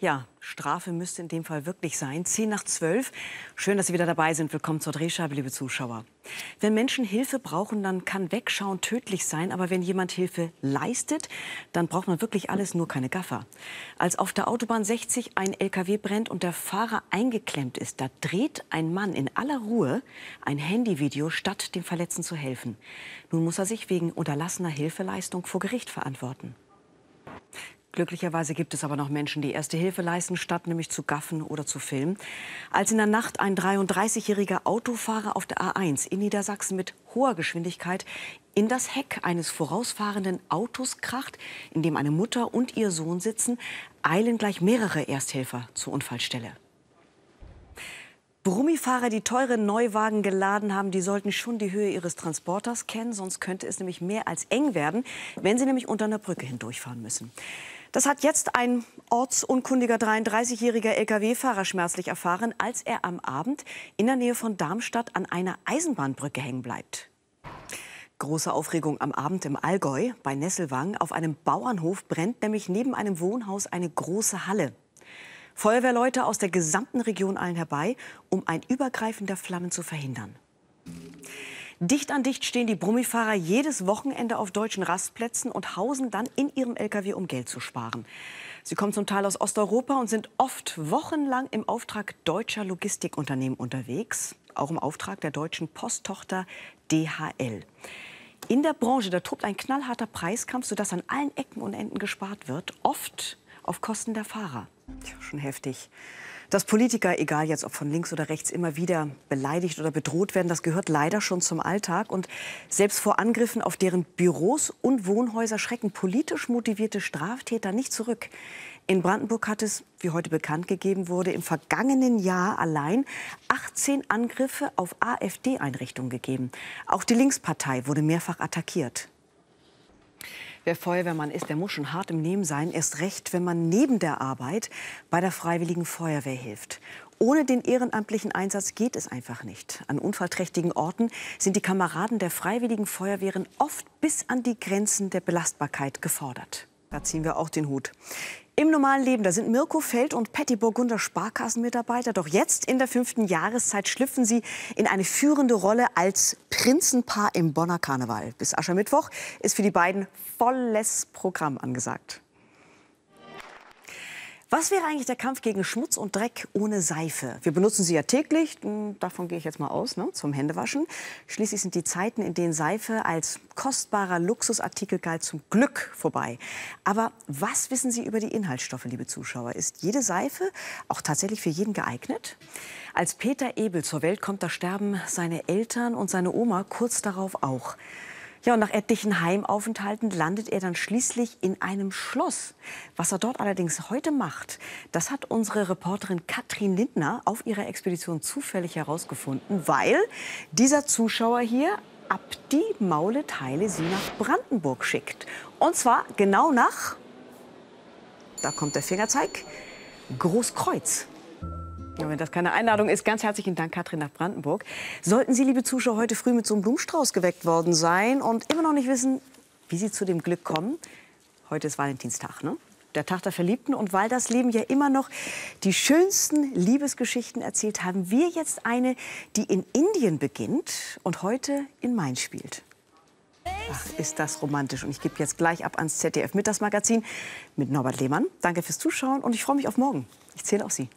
Ja, Strafe müsste in dem Fall wirklich sein. 10 nach 12. Schön, dass Sie wieder dabei sind. Willkommen zur Drehscheibe, liebe Zuschauer. Wenn Menschen Hilfe brauchen, dann kann Wegschauen tödlich sein. Aber wenn jemand Hilfe leistet, dann braucht man wirklich alles, nur keine Gaffer. Als auf der Autobahn 60 ein LKW brennt und der Fahrer eingeklemmt ist, da dreht ein Mann in aller Ruhe ein Handyvideo, statt dem Verletzten zu helfen. Nun muss er sich wegen unterlassener Hilfeleistung vor Gericht verantworten. Glücklicherweise gibt es aber noch Menschen, die erste Hilfe leisten, statt nämlich zu gaffen oder zu filmen. Als in der Nacht ein 33-jähriger Autofahrer auf der A1 in Niedersachsen mit hoher Geschwindigkeit in das Heck eines vorausfahrenden Autos kracht, in dem eine Mutter und ihr Sohn sitzen, eilen gleich mehrere Ersthelfer zur Unfallstelle. Brummifahrer, die teure Neuwagen geladen haben, die sollten schon die Höhe ihres Transporters kennen, sonst könnte es nämlich mehr als eng werden, wenn sie nämlich unter einer Brücke hindurchfahren müssen. Das hat jetzt ein ortsunkundiger 33-jähriger Lkw-Fahrer schmerzlich erfahren, als er am Abend in der Nähe von Darmstadt an einer Eisenbahnbrücke hängen bleibt. Große Aufregung am Abend im Allgäu bei Nesselwang. Auf einem Bauernhof brennt nämlich neben einem Wohnhaus eine große Halle. Feuerwehrleute aus der gesamten Region eilen herbei, um ein Übergreifen der Flammen zu verhindern. Dicht an dicht stehen die Brummifahrer jedes Wochenende auf deutschen Rastplätzen und hausen dann in ihrem Lkw, um Geld zu sparen. Sie kommen zum Teil aus Osteuropa und sind oft wochenlang im Auftrag deutscher Logistikunternehmen unterwegs, auch im Auftrag der deutschen Posttochter DHL. In der Branche, da tobt ein knallharter Preiskampf, sodass an allen Ecken und Enden gespart wird, oft auf Kosten der Fahrer. Tja, schon heftig. Dass Politiker, egal jetzt ob von links oder rechts, immer wieder beleidigt oder bedroht werden, das gehört leider schon zum Alltag. Und selbst vor Angriffen auf deren Büros und Wohnhäuser schrecken politisch motivierte Straftäter nicht zurück. In Brandenburg hat es, wie heute bekannt gegeben wurde, im vergangenen Jahr allein 18 Angriffe auf AfD-Einrichtungen gegeben. Auch die Linkspartei wurde mehrfach attackiert. Wer Feuerwehrmann ist, der muss schon hart im Nehmen sein. Erst recht, wenn man neben der Arbeit bei der Freiwilligen Feuerwehr hilft. Ohne den ehrenamtlichen Einsatz geht es einfach nicht. An unfallträchtigen Orten sind die Kameraden der Freiwilligen Feuerwehren oft bis an die Grenzen der Belastbarkeit gefordert. Da ziehen wir auch den Hut. Im normalen Leben, da sind Mirko Feld und Patty Burgunder Sparkassenmitarbeiter. Doch jetzt in der fünften Jahreszeit schlüpfen sie in eine führende Rolle als Prinzenpaar im Bonner Karneval. Bis Aschermittwoch ist für die beiden volles Programm angesagt. Was wäre eigentlich der Kampf gegen Schmutz und Dreck ohne Seife? Wir benutzen sie ja täglich, hm, davon gehe ich jetzt mal aus, ne, zum Händewaschen. Schließlich sind die Zeiten, in denen Seife als kostbarer Luxusartikel galt, zum Glück vorbei. Aber was wissen Sie über die Inhaltsstoffe, liebe Zuschauer? Ist jede Seife auch tatsächlich für jeden geeignet? Als Peter Ebel zur Welt kommt, da sterben seine Eltern und seine Oma kurz darauf auch. Ja, und nach etlichen Heimaufenthalten landet er dann schließlich in einem Schloss. Was er dort allerdings heute macht, das hat unsere Reporterin Katrin Lindner auf ihrer Expedition zufällig herausgefunden, weil dieser Zuschauer hier ab die Maule Teile sie nach Brandenburg schickt. Und zwar genau nach, da kommt der Fingerzeig, Großkreuz. Wenn das keine Einladung ist, ganz herzlichen Dank, Katrin, nach Brandenburg. Sollten Sie, liebe Zuschauer, heute früh mit so einem Blumenstrauß geweckt worden sein und immer noch nicht wissen, wie Sie zu dem Glück kommen, heute ist Valentinstag, ne? der Tag der Verliebten. Und weil das Leben ja immer noch die schönsten Liebesgeschichten erzählt, haben wir jetzt eine, die in Indien beginnt und heute in Mainz spielt. Ach, ist das romantisch. Und ich gebe jetzt gleich ab ans ZDF Mittagsmagazin mit Norbert Lehmann. Danke fürs Zuschauen und ich freue mich auf morgen. Ich zähle auf Sie.